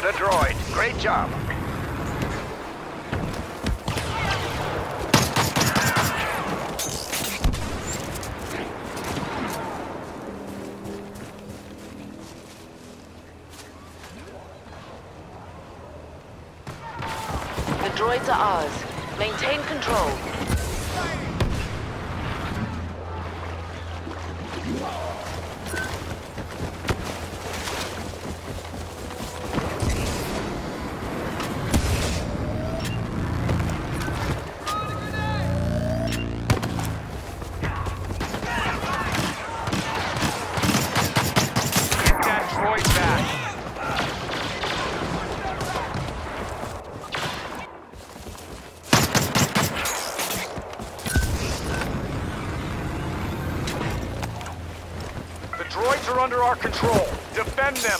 captured a droid. Great job. The droids are ours. Maintain control. Control. Defend them.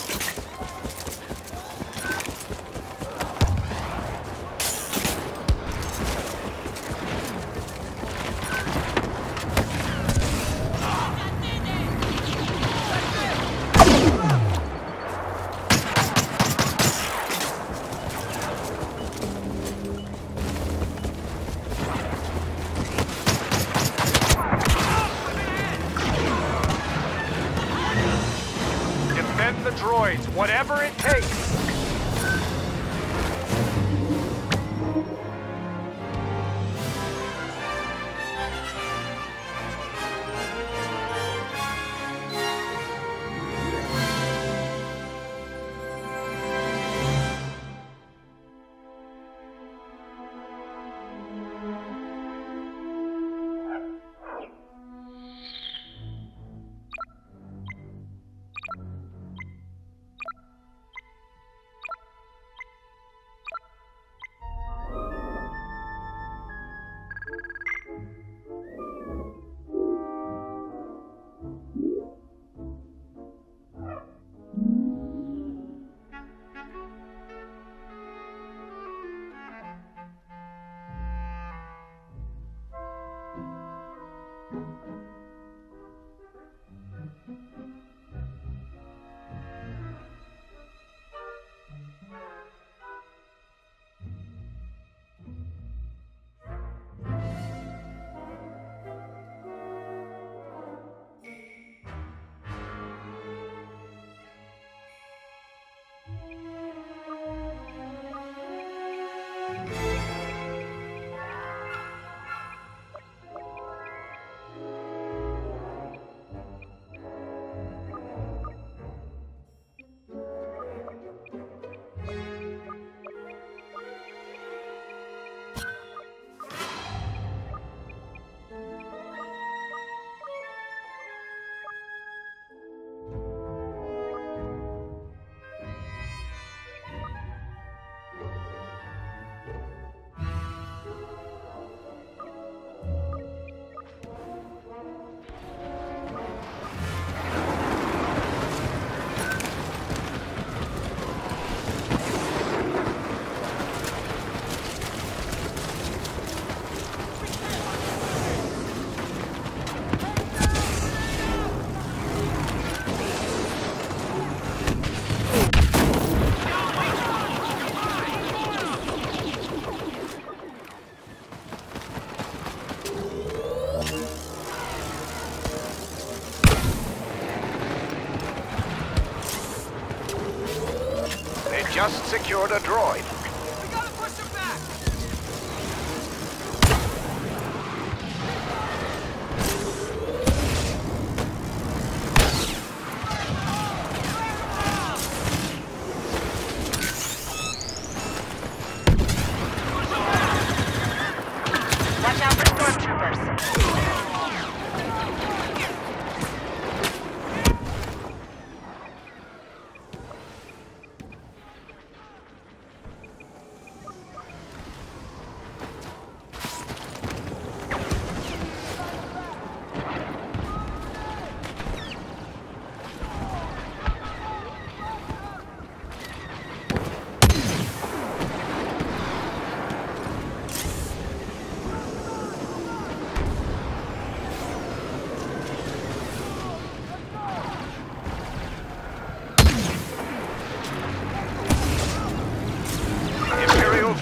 Just secured a droid.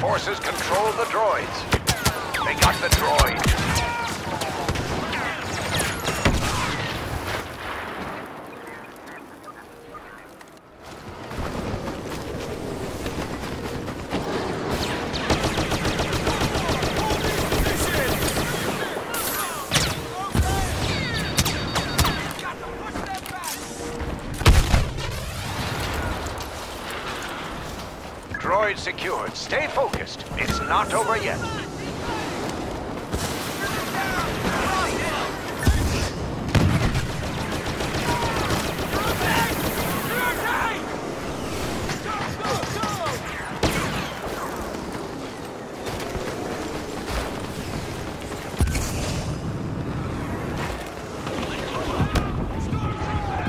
Forces control the droids. They got the droid. Droid secured. Stay focused. It's not over yet.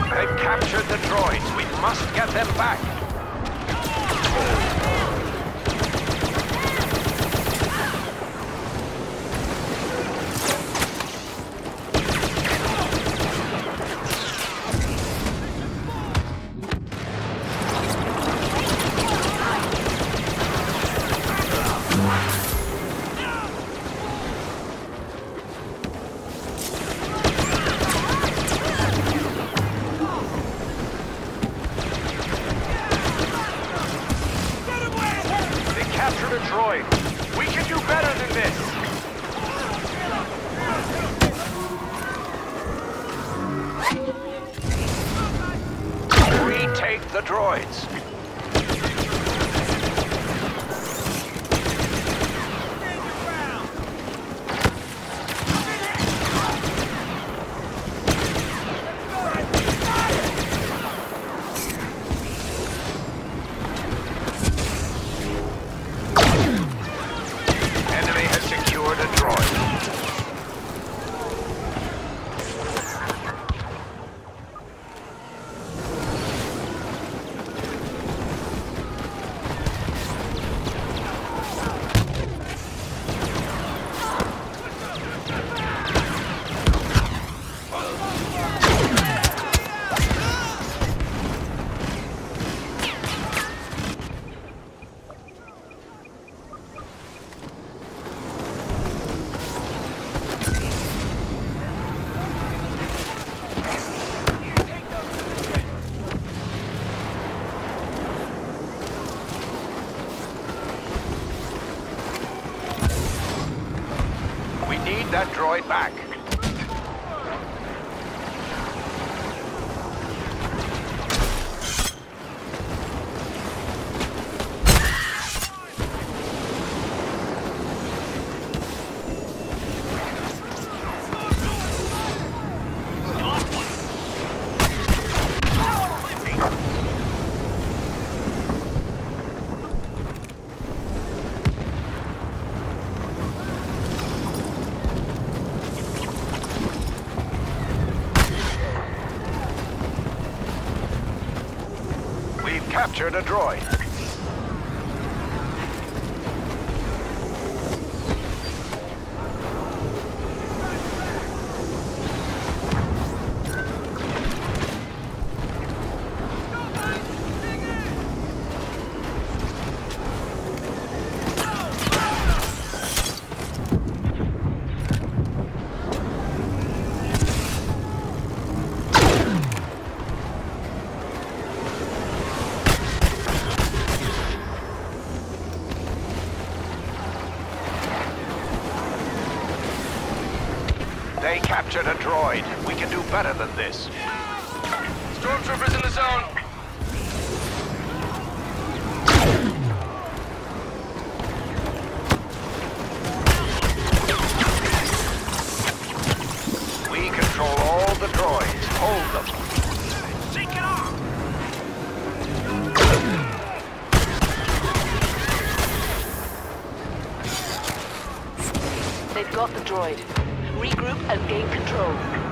They've captured the droids. We must get them back. The droids. That droid back. Captured a droid. They captured a droid. We can do better than this. Stormtroopers in the zone. We control all the droids. Hold them. Take it off. They've got the droid. Regroup and gain control.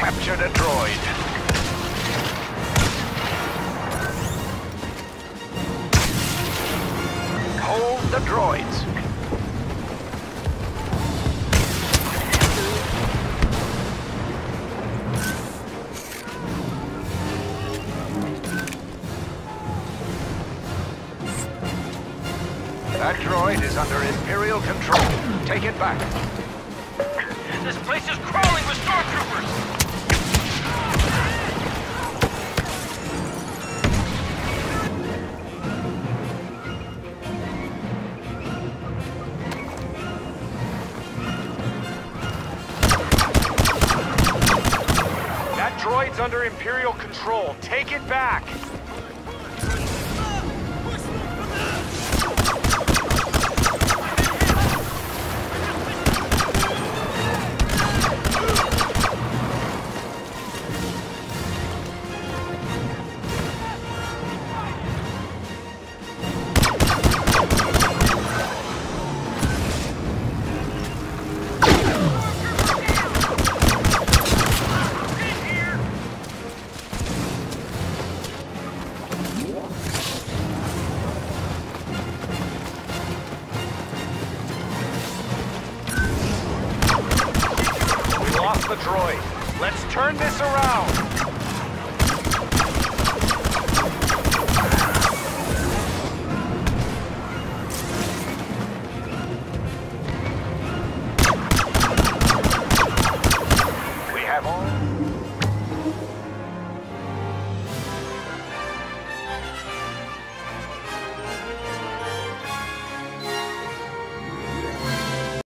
Captured a droid. Hold the droids. That droid is under Imperial control. Take it back. This place is crawling with stormtroopers! Droid's under Imperial control. Take it back.